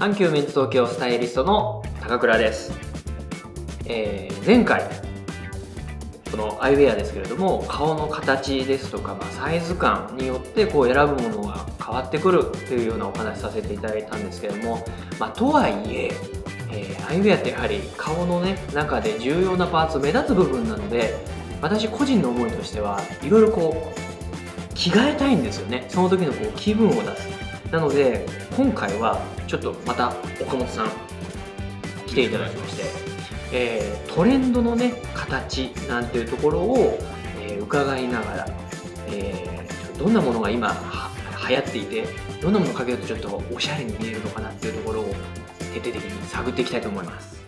阪急メンズ東京スタイリストの高倉です、えー前回このアイウェアですけれども顔の形ですとか、まあ、サイズ感によってこう選ぶものが変わってくるというようなお話させていただいたんですけれども、まあ、とはいええーアイウェアってやはり顔のね中で重要なパーツ目立つ部分なので私個人の思いとしてはいろいろこう着替えたいんですよね。その時のこう気分を出す。なので今回はちょっとまた岡本さん来ていただきまして、えートレンドのね形なんていうところを、えー伺いながら、えーどんなものが今は流行っていてどんなものをかけるとちょっとおしゃれに見えるのかなっていうところを徹底的に探っていきたいと思います。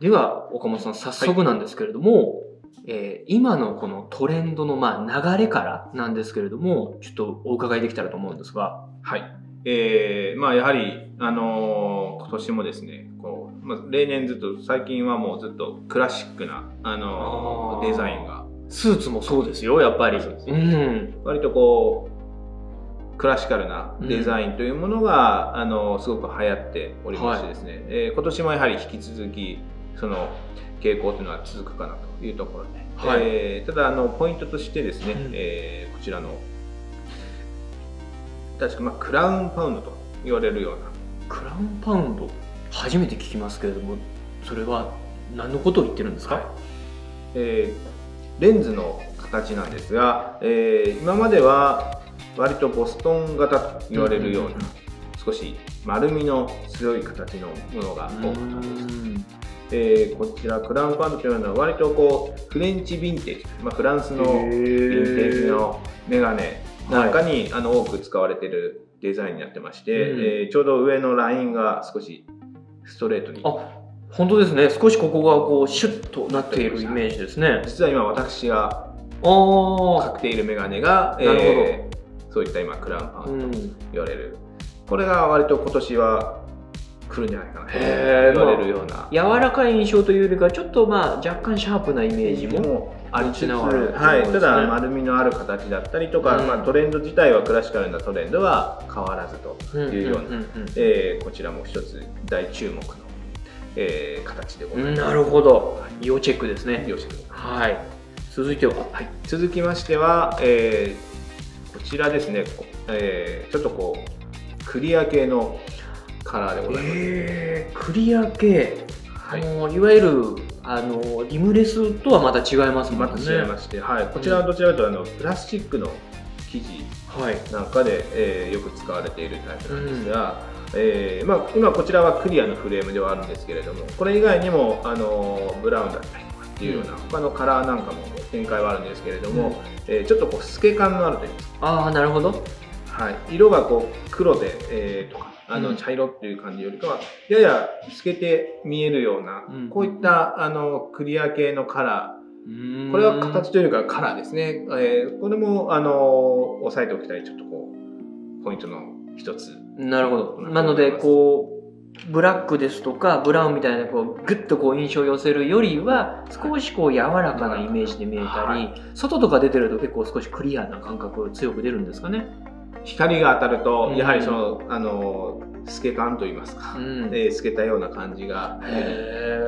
では岡本さん早速なんですけれども、えー今のこのトレンドのまあ流れからなんですけれどもちょっとお伺いできたらと思うんですが。はい。えー、まあやはり、あのー今年もですね、こう、まあ、例年ずっと、最近はもうずっとクラシックな、あのーデザインが、スーツもそうですよやっぱり。そうん。割とこう、クラシカルなデザインというものが、あのーすごく流行っておりましてですね、えー今年もやはり引き続き、その傾向というのは続くかなというところで、はい。えーただあの、ポイントとしてですね、うん。えーこちらの、確か、まあ、クラウンパウンドと言われるような、クラウンパウンド？初めて聞きますけれどもそれは何のことを言ってるんですか、はい。えーレンズの形なんですが、えー今までは割とボストン型と言われるような、うんうんうん。少し丸みの強い形のものが多かったです、うんえーこちらクラウンパンドというのは割とこうフレンチヴィンテージ、まあ、フランスのヴィンテージのメガネなんかに、あの多く使われているデザインになってまして、うん。えーちょうど上のラインが少しストレートにあ本当ですね。少しここがこうシュッとなっているイメージですね。実は今私がかけているメガネが、なるほど。えーそういった今クラウンパンうんと言われる、これが割と今年は来るんじゃないかな。とへー言われるような、柔らかい印象というよりかちょっとまあ若干シャープなイメージももありつつ、はい、ただ丸みのある形だったりとか、うん。まあ、トレンド自体はクラシカルなトレンドは変わらずというような、んんえーこちらも一つ大注目の、えー形でございます。うんなるほど。要チェックですね。よろしくどうぞはい。続いては？はい。続きましては、えーこちらですね、こえーちょっとこうクリア系のカラーでございます。えー、クリア系、はい。あのいわゆるあのリムレスとはまた違いますもんまねた違いまして、はい、こちらはどちらかというとあのプラスチックの生地。はい。なんかで、えーよく使われているタイプなんですが、えーまあ、今こちらはクリアのフレームではあるんですけれどもこれ以外にもあのブラウンだったりとかっていうような、他のカラーなんかも展開はあるんですけれども、えーちょっとこう透け感のあるといいますか。ああなるほど。はい、色がこう黒で、えーとかあうん。の茶色っていう感じよりかは、やや透けて見えるような、うん。こういったあのクリア系のカラうーこれは形というかカラーですね。えーこれもあの押さえておきたいちょっとこうポイントの一つ。なるほど。なのでこうブラックですとかブラウンみたいなこうグッとこう印象を寄せるよりは少しこう柔らかなイメージで見えたり、は外とか出てると結構少しクリアな感覚強く出るんですかね。光が当たると、うんやはりそのあの透け感といいますか、うんえー透けたような感じがへ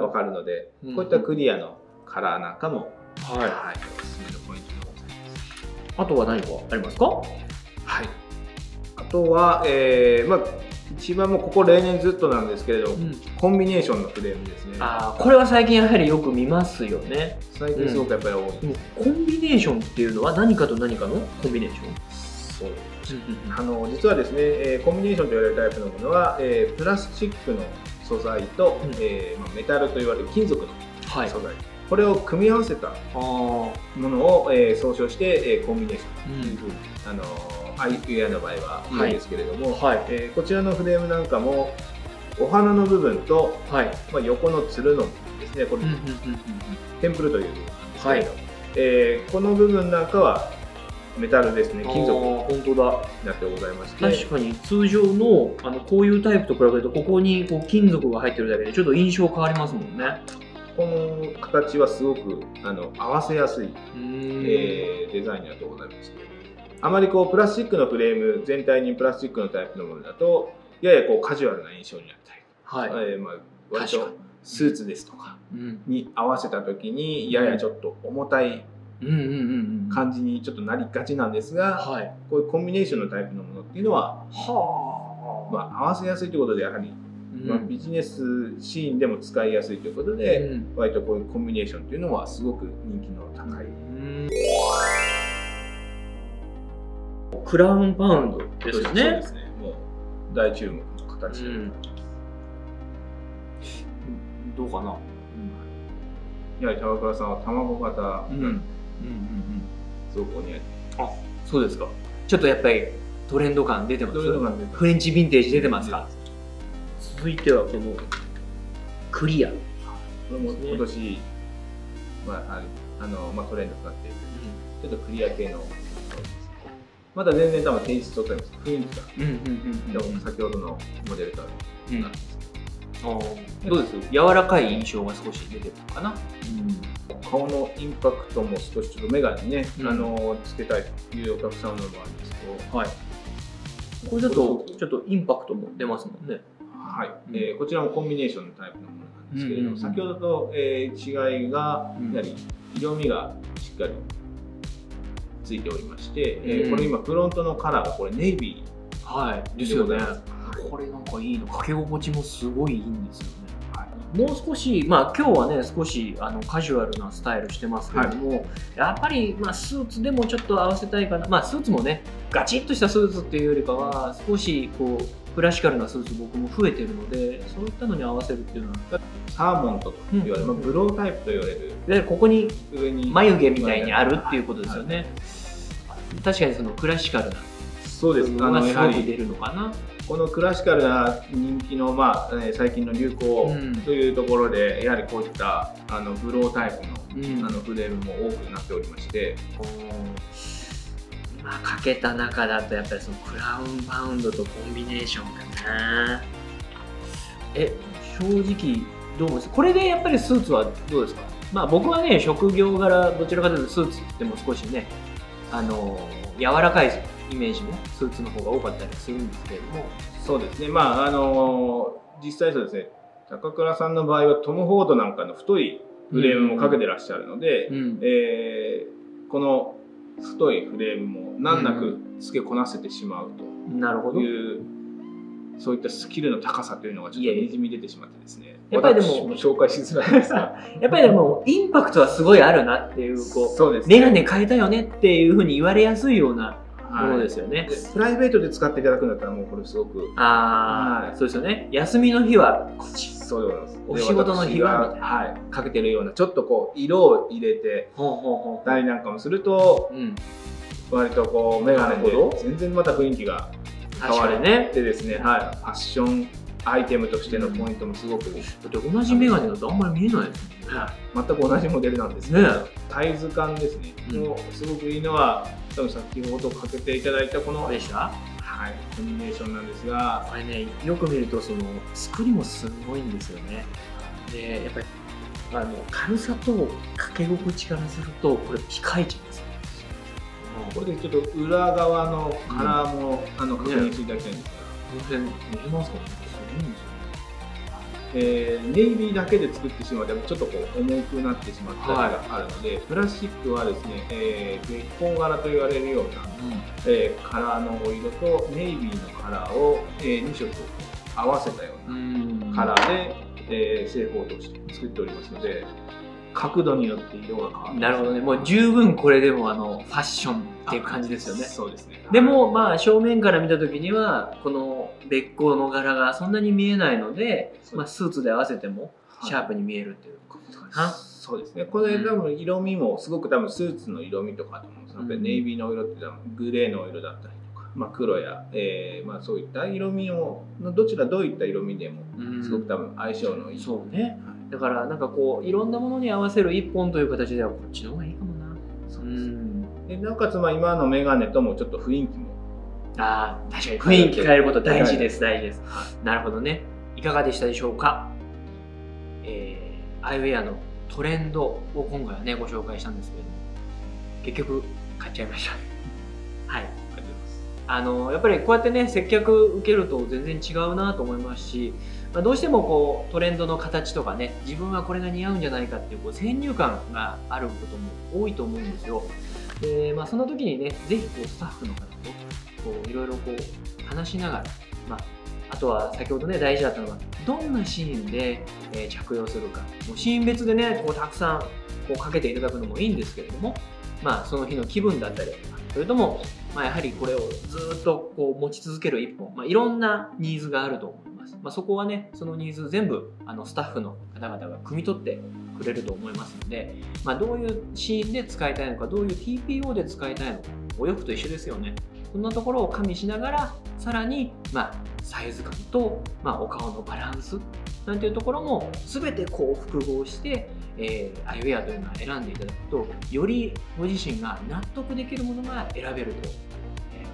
わかるので、うんこういったクリアのカラーなんかも、はいはい、おすすめのポイントでございます。あとは何かありますか？はい。あとは、えーまあ、一番もうここ例年ずっとなんですけれど、コンビネーションのフレームですね。あーこれは最近やはりよく見ますよね。最近すごくやっぱり多い。でもコンビネーションっていうのは何かと何かのコンビネーション？そう。あの実はですね、えーコンビネーションと言われるタイプのものは、えープラスチックの素材と、うん。えーまあ、メタルと言われる金属のはい。素材、これを組み合わせた。ものを、えー総称して、えーコンビネーションというふうに、あのアイウェアの場合は言うんですけれども、はい。えーこちらのフレームなんかもお花の部分と、はい。まあ、横のつるの部分ですね。これ、テンプルという部分なんですけれど、えーこの部分なんかはメタルですね。金属。本当だ。なってございまして。確かに。通常のあのこういうタイプと比べるとここにこう金属が入ってるだけでちょっと印象変わりますもんね。この形はすごくあの合わせやすい、えーデザインだとございましてあまりこうプラスチックのフレーム全体にプラスチックのタイプのものだとややこうカジュアルな印象になったり、はい、えーまあ、割とスーツですとかうん、に合わせた時にややちょっと重たい感じにちょっとなりがちなんですが、はい。こういうコンビネーションのタイプのものっていうのは、はまあ、合わせやすいということでやはり、うん。まあ、ビジネスシーンでも使いやすいということで、うん。割とこういうコンビネーションっていうのはすごく人気の高い。うん。クラウンパウンドですよそうねですね。もう大注目の形でございます。どうかな、やはり高倉さんは卵型うんすごくお似合い。そうですか。ちょっとやっぱりトレンド感出てます？フレンチヴィンテージ出てますか？続いてはこのクリア、これも今年、まあ、あの、まあ、トレンドになっている、ちょっとクリア系の、まだ全然多分テイストといいます。か、雰囲気が、うんうんうんうん先ほどのモデルとは。うん。ですけど、どうです？柔らかい印象が少し出てるのかな？顔のインパクトも少しちょっとメガネにね、うん。あのつけたいというお客さんのもあるんですけど、はい。これだとちょっとインパクトも出ますもんね。はい。うん。えーこちらもコンビネーションのタイプのものなんですけれども、先ほどと、えー違いがうんやはり色味がしっかりついておりまして、えーうん。これ今フロントのカラーがこれネイビはい。ーですよね。これなんかいいの。かけ心地もすごいいいんですよね。はいもう少し、まあ今日はね、少しあのカジュアルなスタイルしてますけれども、やっぱり、まあ、スーツでもちょっと合わせたいかな、まあ、スーツもね、ガチッとしたスーツっていうよりかは、少しこうクラシカルなスーツ、僕も増えてるので、そういったのに合わせるっていうのは、サーモントと言われる、うん。まあ、ブロータイプと言われるでここに眉毛みたいにあるっていうことですよね。確かにそのクラシカルなそうです。あのやはがすごく出りるのかな？このクラシカルな人気の、まあえー最近の流行うん。というところで、やはりこういったあのブロータイプの,、うん。あのフレームも多くなっておりまして。まあかけた中だとやっぱりそのクラウンバウンドとコンビネーションかな。え正直どう思います？これでやっぱりスーツはどうですか？まあ僕はね職業柄どちらかというとスーツっても少しねあの柔らかいイメージのスーツの方が多かったりするんですけれども。そうですね。まああの実際そうですね。高倉さんの場合はトム・フォードなんかの太いフレームもかけてらっしゃるので、うん。えーこの太いフレームも難なく付けこなせてしまうなるほど。という、そういったスキルの高さというのがちょっとにじみ出てしまってですね。やっぱりでも紹介しづらいんです。が やっぱりでもインパクトはすごいあるなっていうこうそうですメガネ変えたよねっていうふうに言われやすいようなものはいですよね。でプライベートで使っていただくんだったらもうこれすごくああ、はいそうですよね。休みの日はこっち。そうでございますお仕事の日ははい、かけてるようなちょっとこう色を入れてほうほうほたりなんかもするとう。うん。割とこうメガネで全然また雰囲気が変確わるかにね。でですね、はい、ファッションアイテムとしてのポイントもすごく、だって同じメガネだとあんまり見えないですもんね。全く同じモデルなんですけど、ねサイズ感ですね、うん。もうすごくいいのは多分先ほどかけていただいたこの、でした？コンビネーションなんですが。これね、よく見るとその作りもすごいんですよね。で、やっぱりあの軽さとかけ心地からするとこれピカイチですね。これでちょっと裏側のカラーも、あの確認していただきたいんですが、全然見えますかね。えーネイビーだけで作ってしまうとちょっとこう重くなってしまったりがあるので、プラスチックはですね、えー、月光柄と言われるような、えーカラーのお色とネイビーのカラーを、え2色合わせたようなうん。カラーで、えー製法として作っておりますので角度によって色が変わる。なるほどね。もう十分これでもあのファッションっていう感じですよね。そうですね。でもまあ正面から見た時にはこのべっ甲の柄がそんなに見えないので、まあ、スーツで合わせてもはい。シャープに見えるっていうことかな。そうですね。これ多分色味もすごく多分スーツの色味とかと思うんですよやっぱりネイビーの色って多分グレーの色だったりとか、まあ、黒や、えーまあ、そういった色味をどちらどういった色味でもうん。すごく多分相性のいい、そうね。はいだからなんかこういろんなものに合わせる一本という形ではこっちの方がいいかもな。そうでなおかつまあ今のメガネともちょっと雰囲気もああ、確かに雰囲気変えること大事です、大事です。なるほどね。いかがでしたでしょうか？えー、アイウェアのトレンドを今回はね、ご紹介したんですけれども、結局、買っちゃいました。はい。あ。の、やっぱりこうやってね、接客受けると全然違うなと思いますし、まあ、どうしてもこうトレンドの形とかね、自分はこれが似合うんじゃないかっていうこう先入観があることも多いと思うんですよ。で、まあ、その時にね、ぜひこうスタッフの方とこういろいろこう話しながら、まあ、あとは先ほどね大事だったのがどんなシーンで、え着用するかもうシーン別でねこうたくさんこうかけていただくのもいいんですけれども、まあ、その日の気分だったりそれとも、まあ、やはりこれをずっとこう持ち続ける一本、まあ、いろんなニーズがあると思います、まあ、そこはねそのニーズ全部あのスタッフの方々が汲み取ってくれると思いますので、まあ、どういうシーンで使いたいのかどういう TPO で使いたいのかお洋服と一緒ですよね。そんなところを加味しながらさらに、まあ、サイズ感と、まあ、お顔のバランスなんていうところも全てこう複合して、えー、アイウェアというのは選んでいただくとよりご自身が納得できるものが選べると、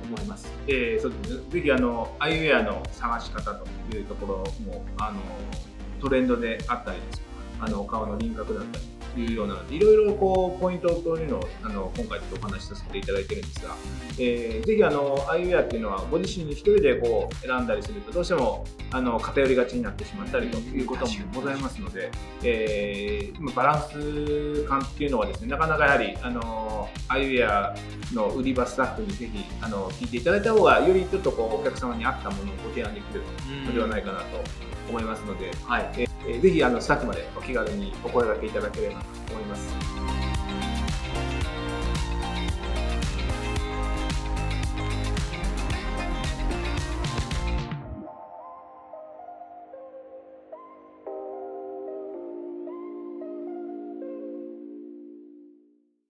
思います。えーそうですね。ぜひあのアイウェアの探し方というところもあのトレンドであったりですとか、あのお顔の輪郭だったりいうようないろいろこうポイントというのをあの今回ちょっとお話しさせていただいてるんですが、えーぜひあのアイウェアっていうのはご自身に一人でこう選んだりするとどうしてもあの偏りがちになってしまったりということもございますので、えーまあバランス感っていうのはですねなかなかやはりあのアイウェアの売り場スタッフにぜひあの聞いていただいた方がよりちょっとこうお客様に合ったものをご提案できるのではないかなと思いますので、はい、えーぜひあのスタッフまでお気軽にお声掛けいただければと思います。